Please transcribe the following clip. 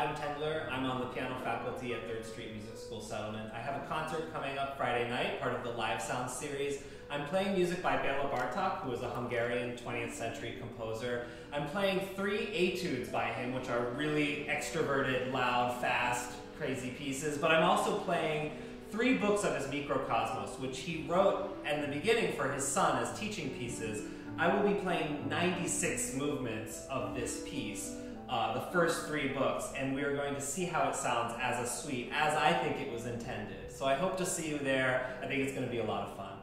Adam Tendler. I'm on the piano faculty at Third Street Music School Settlement. I have a concert coming up Friday night, part of the Live Sound series. I'm playing music by Bela Bartok, who is a Hungarian 20th century composer. I'm playing three etudes by him, which are really extroverted, loud, fast, crazy pieces, but I'm also playing three books of his Mikrokosmos, which he wrote in the beginning for his son as teaching pieces. I will be playing 96 movements of this piece, uh, the first three books, and we are going to see how it sounds as a suite, as I think it was intended. So I hope to see you there. I think it's going to be a lot of fun.